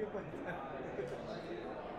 よかった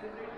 celebrate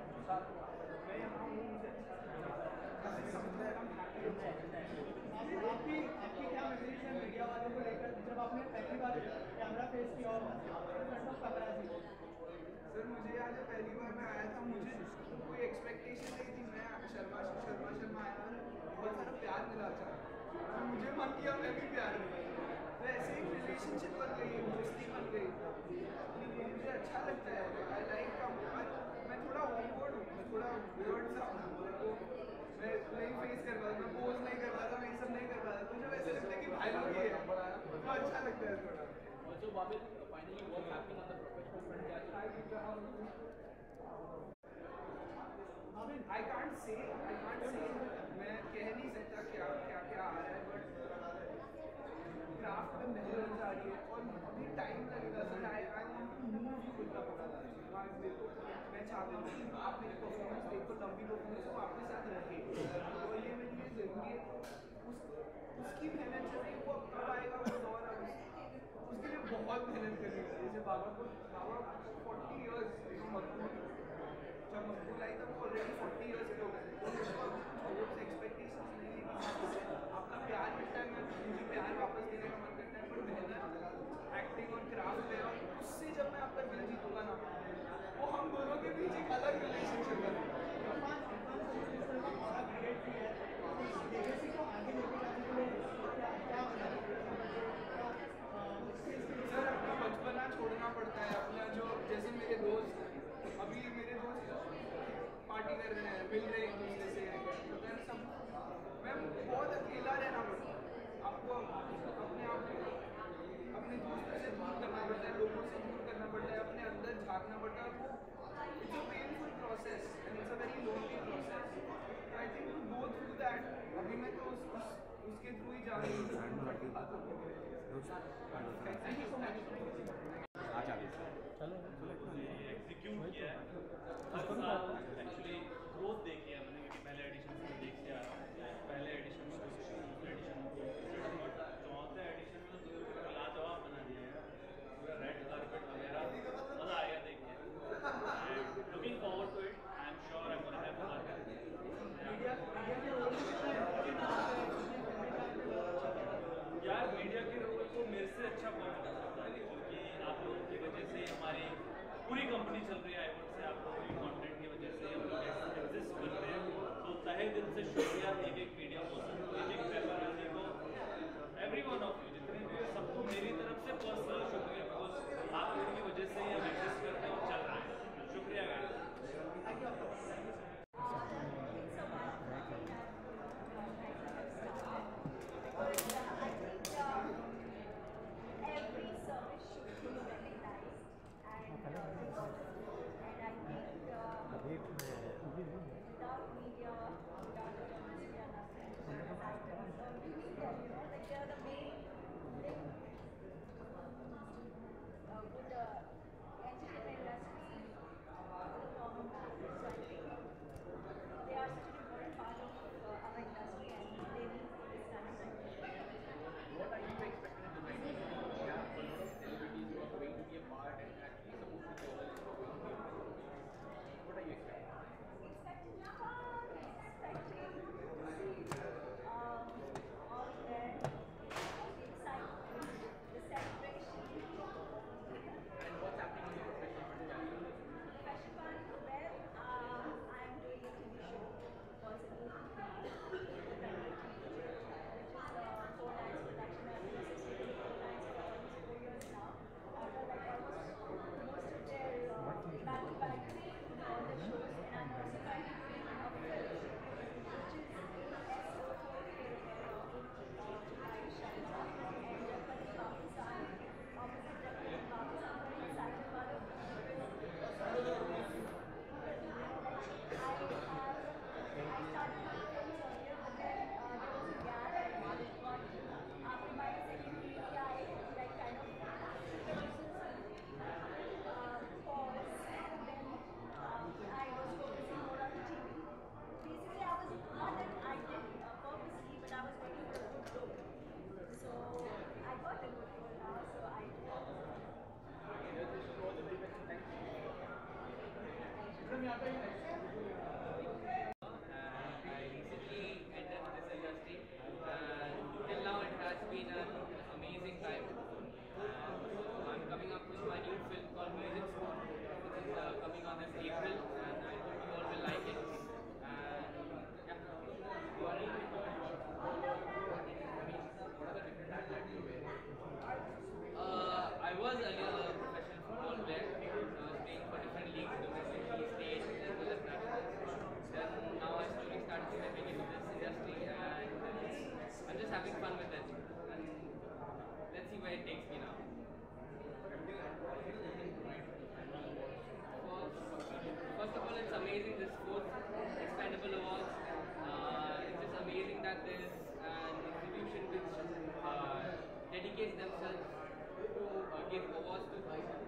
sir, मुझे यहाँ जब पहली बार मैं आया था, मुझे कोई एक्सपेक्टेशन नहीं थी। मैं शर्मा शर्मा शर्मा आया और बहुत सारा प्यार मिला था। और मुझे मन किया, मैं भी प्यार मिला तो ऐसे एक रिलेशनशिप बन गई, दोस्ती बन गई। मुझे अच्छा लगता है। आई लाइक थोड़ा वर्ड सा तो मैं नहीं फेस कर पाता मैं पोज नहीं कर पाता मैं ये सब नहीं कर पाता। तो जब ऐसे लगता है कि भाई लोग ही है तो अच्छा लगता है थोड़ा। जो Babil finally work happening on the professional front क्या I can't say I can't say मैं कह नहीं सकता क्या क्या क्या आ रहा है बट क्राफ्ट में मेहनत आ रही है और अभी टाइम लगेगा। Sir I I want to move with the product चाहता हूँ आप मेरी परफॉर्मेंस देखो लंबी परफॉर्मेंस तो आपके साथ रहे तो ये मेरे लिए ज़रूरी है। उस, उसकी मेहनत से वो कब आएगा, वो दौर उसके लिए बहुत मेहनत करनी चाहिए जैसे बाबा को बाबा फोर्टी ईयर्स जब मकबूल आई तब ऑलरेडी फोर्टी ईयर्स के हो गए। तो आपका प्यार मिलता है मन करता है, पर मेहनत एक्टिंग और क्राफ्ट पे और उससे जब मैं आपका दिल जीतूँगा ना उन दोनों के बीच एक अलग रिलेशनशिप है। सर अपना बचपना छोड़ना पड़ता है, अपना जो जैसे मेरे दोस्त अभी मेरे दोस्त पार्टी कर रहे हैं, मिल रहे हैं दूसरे से। तो मैम बहुत अकेला रहना पड़ता है। आपको अपने आप अपने दोस्तों से दूर करना पड़ता है, लोगों से दूर करना पड़ता है, अपने अंदर झाँकना पड़ता है it's a painful process and it's a very lonely process. And I think to go through that, अभी मैं तो उस, उस, उसके थ्रू ही जा रही हूँ थैंक यू सो मच चलो एग्जीक्यूट किया है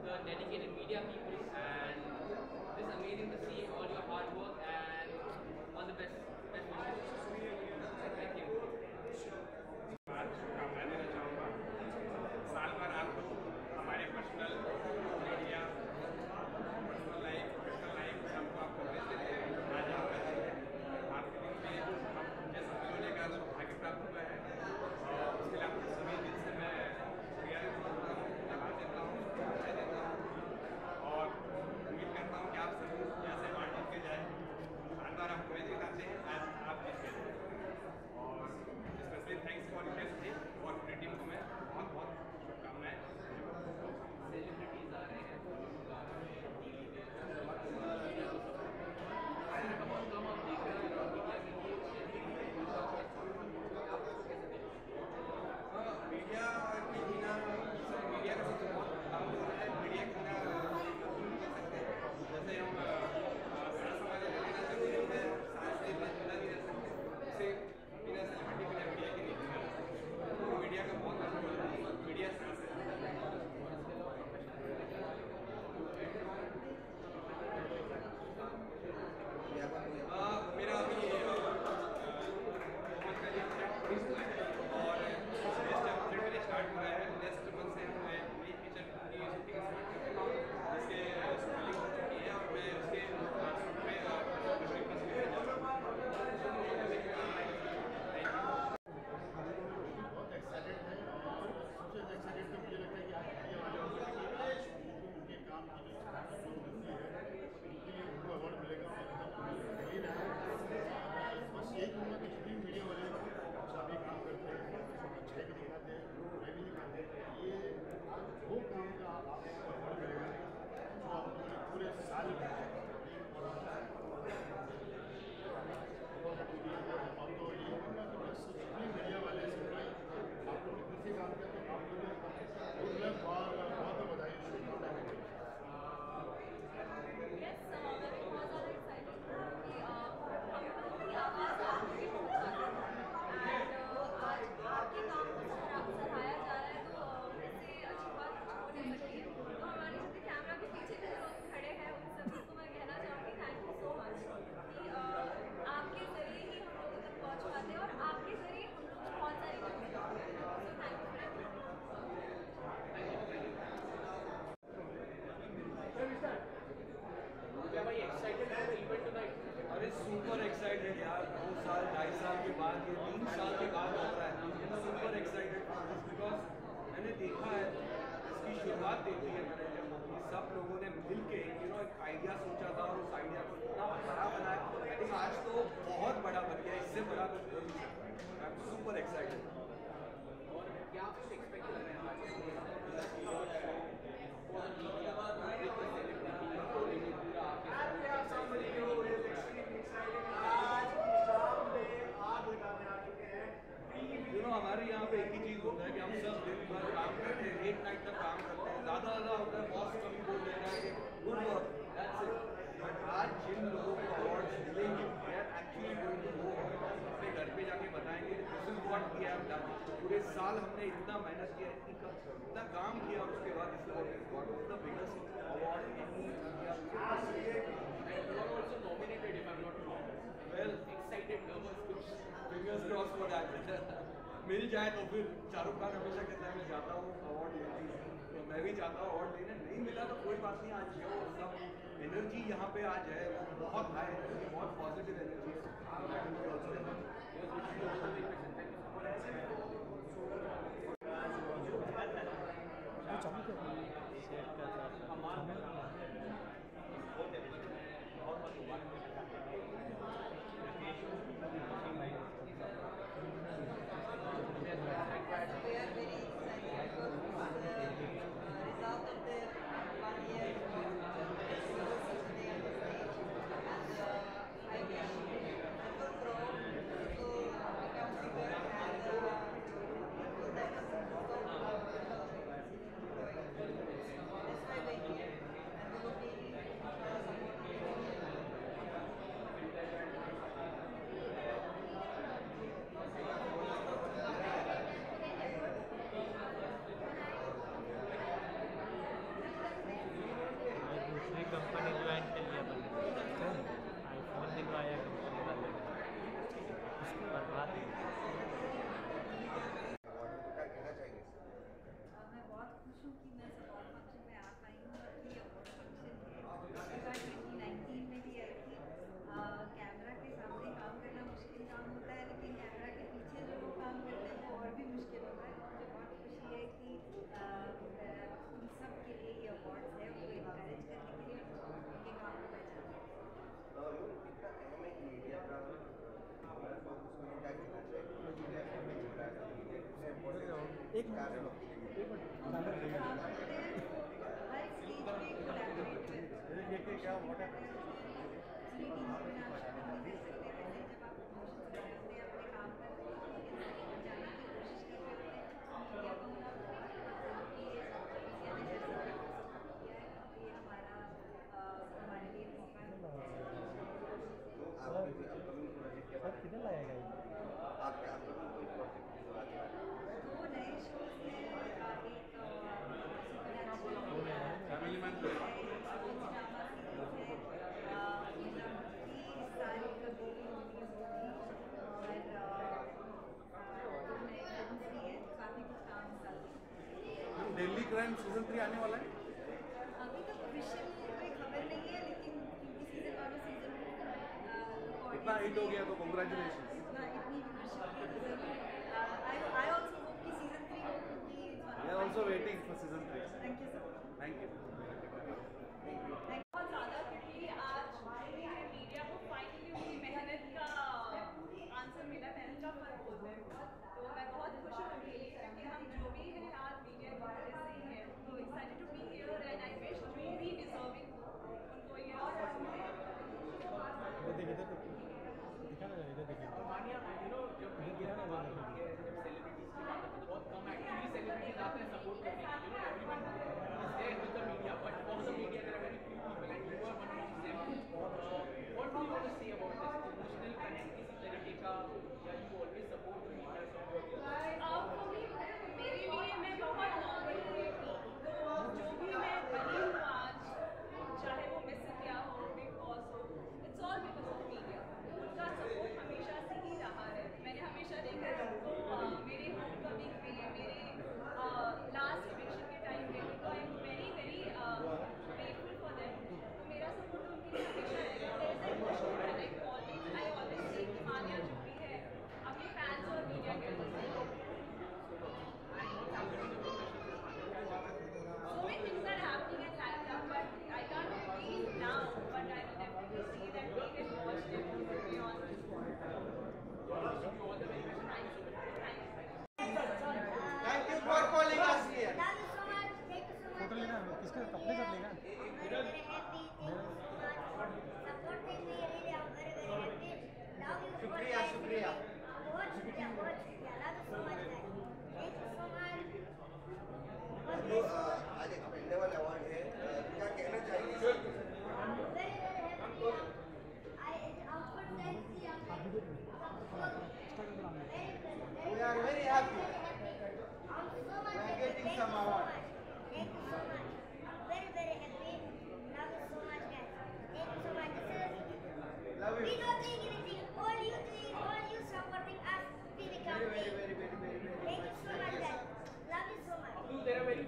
the dedicated media people and it's amazing to see all your hard work and all the best. आज तो बहुत बड़ा बन गया इससे बड़ा आई एम सुपर एक्साइटेड क्या कुछ एक्सपेक्ट कर रहे हमारे यहाँ पे एक ही चीज़ होता है कि हम सब दिन भर काम करते हैं लेट नाइट तक काम करते हैं। ज़्यादा ज़्यादा होता है बॉस कभी बोल देता है good work that's it but आज जिन लोगों को अवार्ड मिलेंगे एक्चुअली गोइंग अपने घर पे जाके बताएँगे this is what we have done पूरे साल हमने इतना मेहनत किया, इतना काम किया, उसके बाद इस award is one the biggest award in India and you also nominated if I am not wrong well excited nervous fingers cross for that मिल जाए तो फिर शाहरुख खान हमेशा कहता है, मैं जाता हूँ अवार्ड लेती तो मैं भी जाता हूँ अवार्ड लेने, नहीं मिला तो कोई बात नहीं, आज जो सब एनर्जी यहाँ पे आज है वो बहुत हाई एनर्जी बहुत पॉजिटिव एनर्जी है। क्राइम सीज़न थ्री आने वाला है इतना हिट हो गया तो congratulation We are also waiting for season 3. Thank you, sir. Thank you.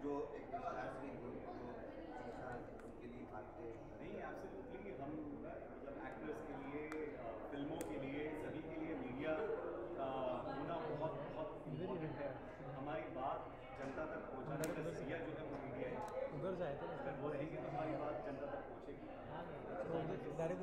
जो एक उनके लिए बातें नहीं एब्सोल्युटली हम मतलब एक्टर्स के लिए फ़िल्मों के लिए सभी के लिए मीडिया होना बहुत बहुत इम्पोर्टेंट है हमारी बात जनता तक पहुँचाना का जो है वो मीडिया है उधर जाए तो अगर वो रहेगी तो हमारी बात जनता तक पहुँचेगी डायरेक्ट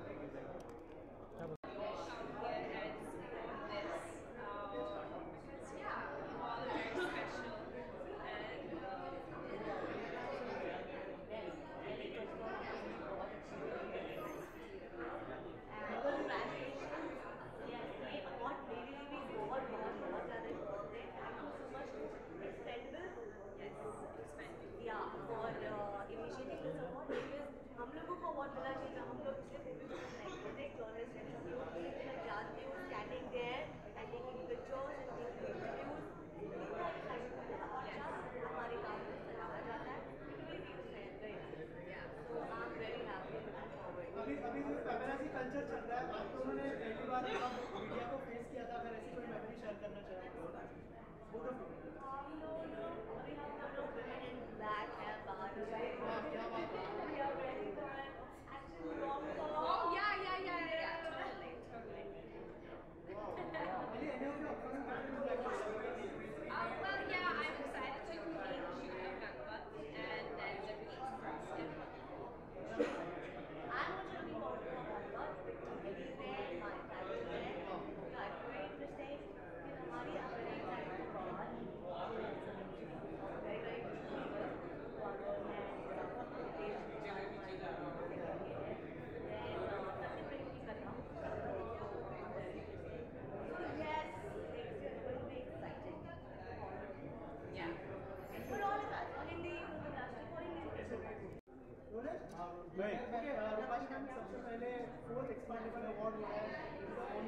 शेयर करना चाहेंगे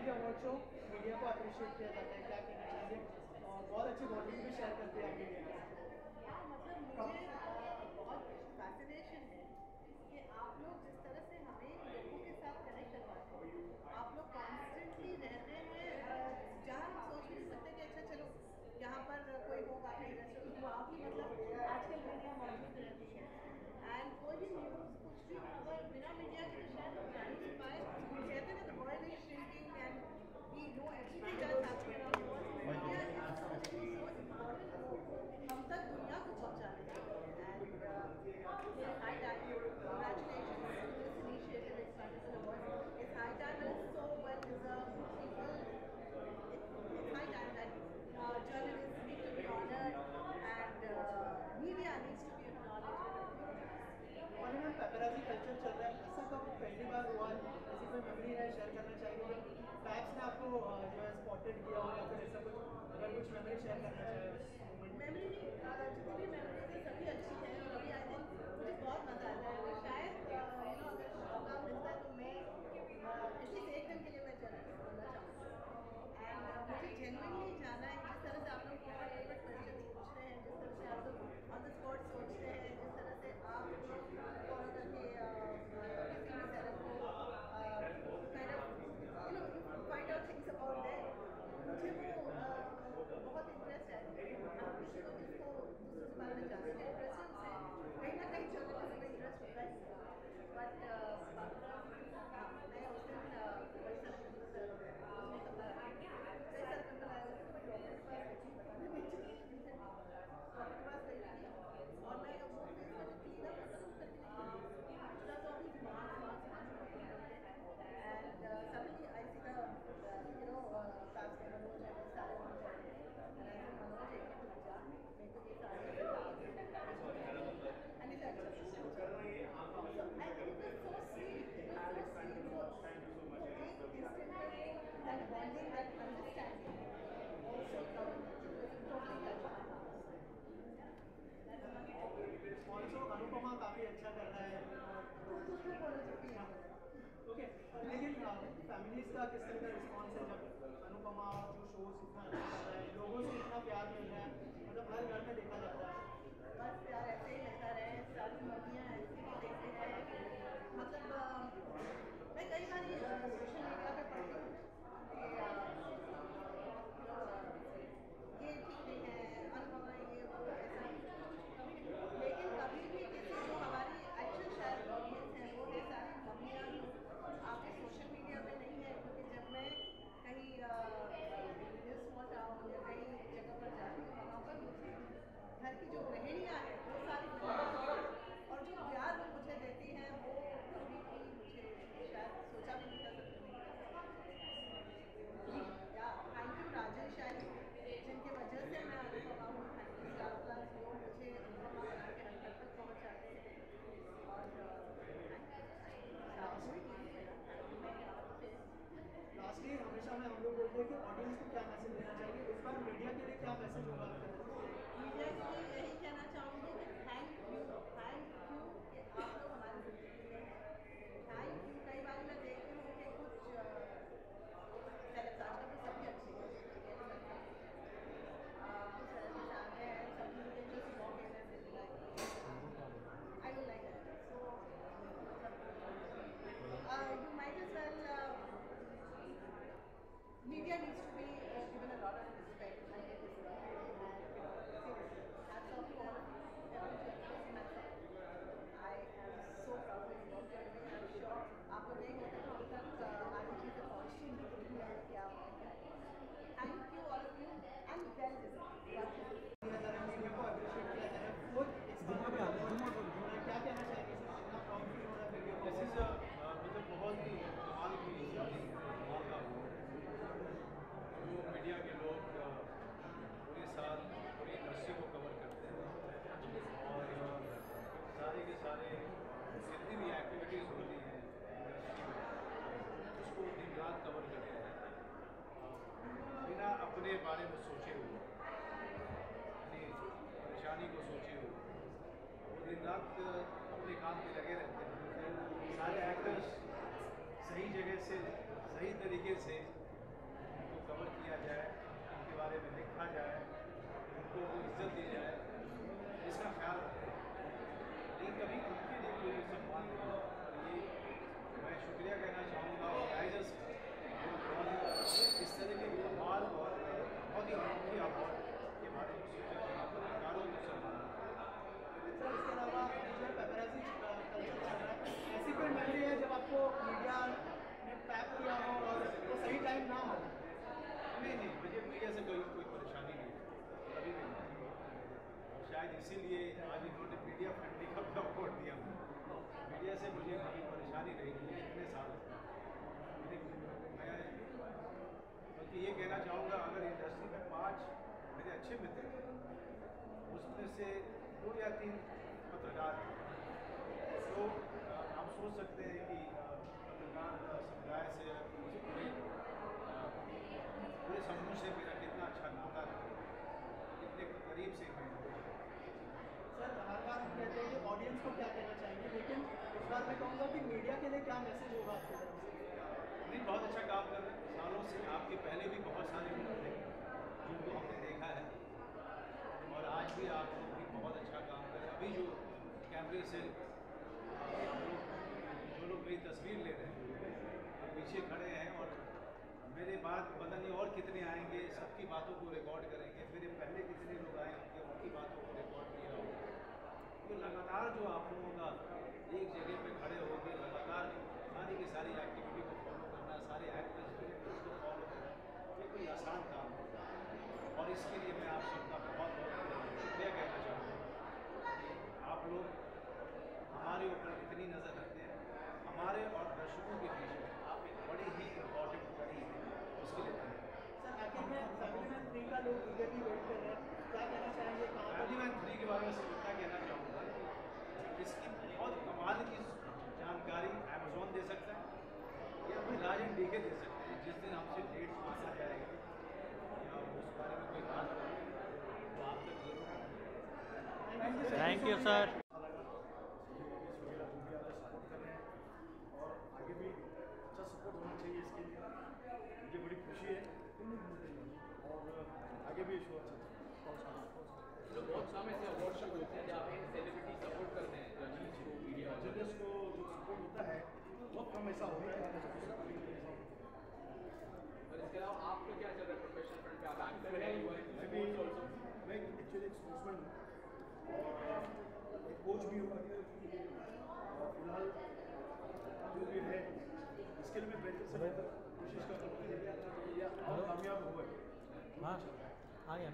मीडिया अवार्ड शो मीडिया को अप्रिशिएट किया जाता है, क्या कहना चाहिए? और बहुत अच्छी बॉलीवुड भी शेयर करती है मीडिया मतलब बहुत फैसिनेशन है कि आप लोग जिस तरह से हमें लोगों के साथ कनेक्ट करवाते हैं, आप लोग कॉन्स्टेंटली रहते हैं जहाँ हम सोच नहीं सकते कि अच्छा चलो, यहाँ पर कोई होगा तो आप ही मतलब आजकल मीडिया मौजूद रहती है। एंड कोई भी न्यूज़ कुछ भी खबर बिना मीडिया इसीलिए आज इन्होंने मीडिया फैक्ट्री का ब्लॉकआउट दिया। मीडिया से मुझे बड़ी परेशानी रही है इतने साल मैं बल्कि ये कहना चाहूँगा, अगर इंडस्ट्री में पाँच मेरे अच्छे मित्र हैं उसमें से दो या तीन पत्रकार तो हम सोच सकते हैं कि पत्रकार समुदाय से पूरे समूह से मेरा leagues are Thank you, sir. हाँ आ गया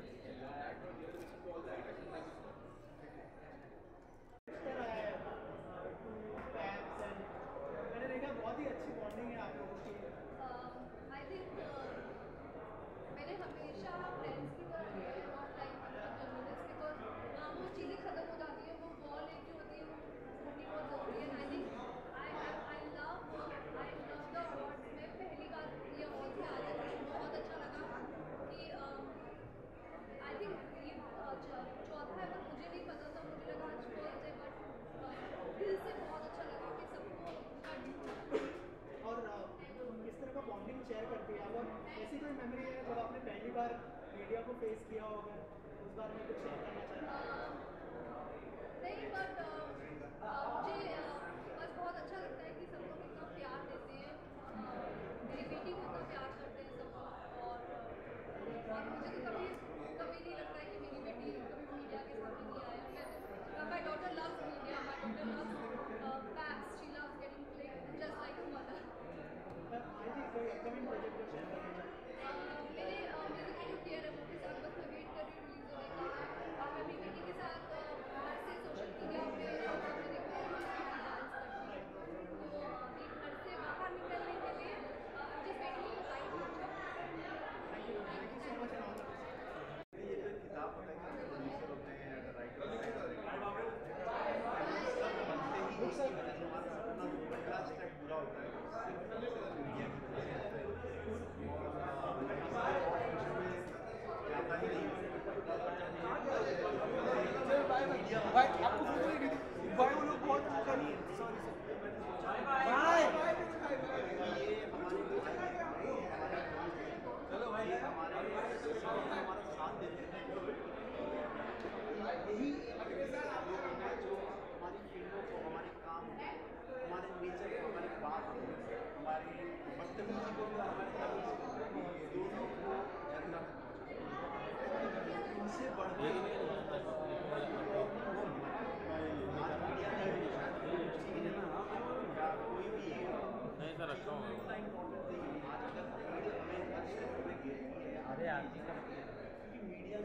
क्योंकि तो मीडिया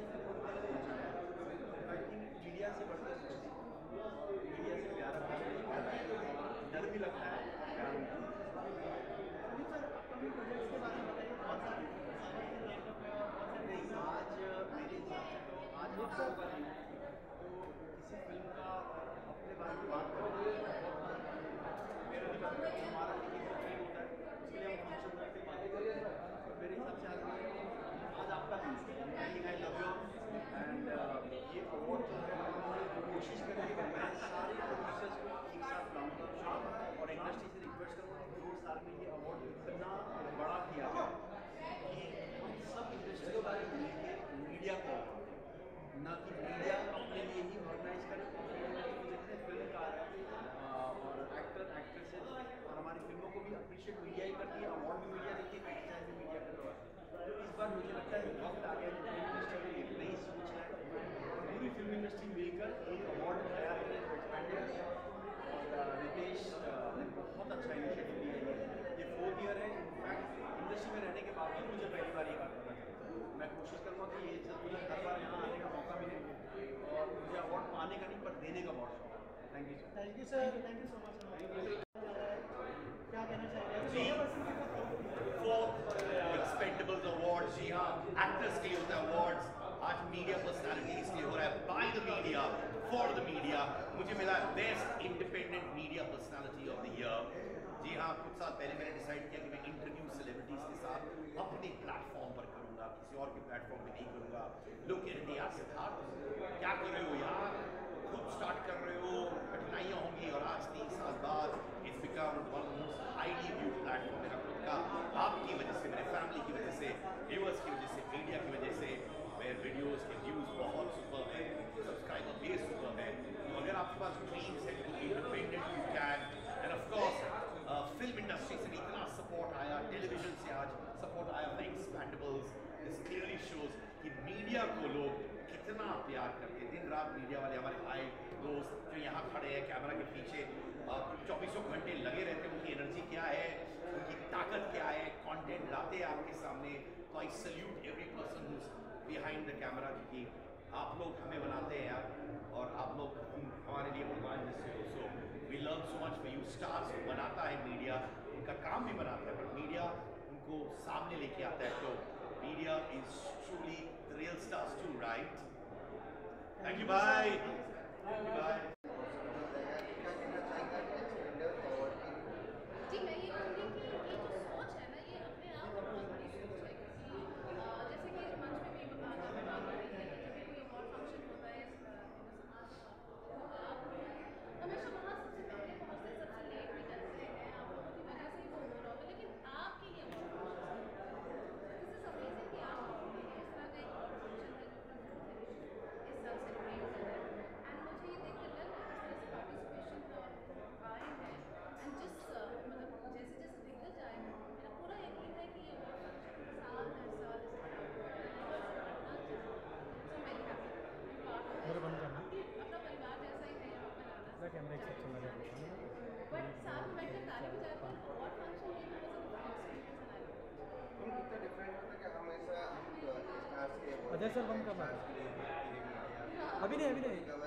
साथ, पहले मैंने डिसाइड किया कि मैं इंटरव्यू सेलिब्रिटीज़ के साथ अपने प्लेटफॉर्म पर करूँगा, किसी और के प्लेटफॉर्म पर नहीं करूँगा। लोग कह रहे थे यार सिद्धार्थ, क्या कर रहे हो यार? खुद स्टार्ट कर रहे हो, कठिनाइयाँ होंगी और आज तीन साल बाद it's become one most highly view platform मेरा खुद का। आपकी वजह से, मेरे फैमिली की वजह से व्यूअर्स की वजह से मीडिया की वजह से मेरे वीडियोज़ के व्यूज़ बहुत सुपर है सब्सक्राइबर बेस सुपर है। तो अगर आपके पास ड्रीम्स है तो independent you can and of course film industry से भी इतना सपोर्ट आया टेलीविज़न से आज सपोर्ट आया एक्सपेंडेबल्स दिस क्लियरली शोज़ कि मीडिया को लोग कितना प्यार करते दिन रात मीडिया वाले हमारे आए दोस्त जो यहाँ खड़े हैं कैमरा के पीछे चौबीसों घंटे लगे रहते हैं, उनकी एनर्जी क्या है, उनकी ताकत क्या है कंटेंट लाते हैं आपके सामने। तो I salute every person behind the camera क्योंकि आप लोग हमें बनाते हैं यार, और आप लोग हमारे लिए भगवान जैसे हो so we learn so much for you stars बनाता है मीडिया उनका काम भी बनाता है बट मीडिया उनको सामने लेके आता है. तो media is truly real stars to right thank you bye thank you bye pressure बंद करना। है अभी नहीं अभी नहीं।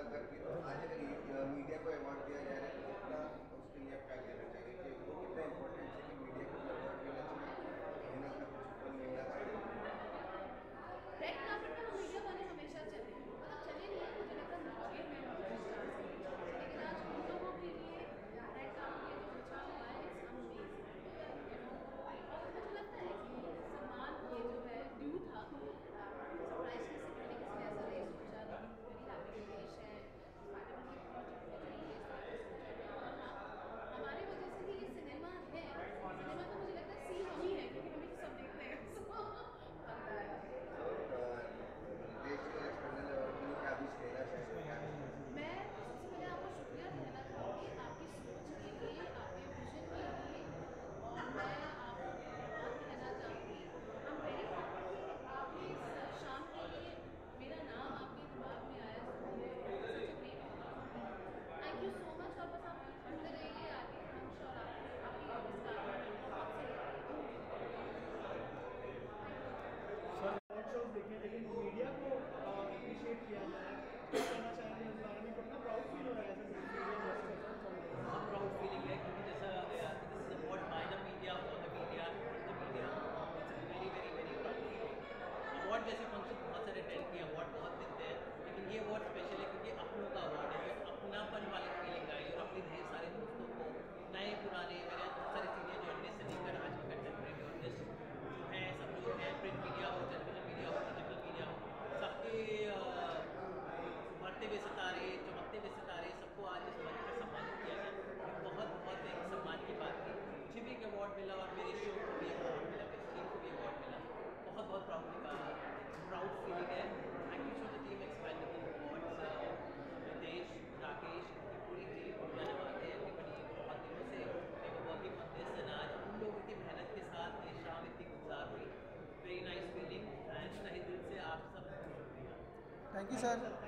You sir.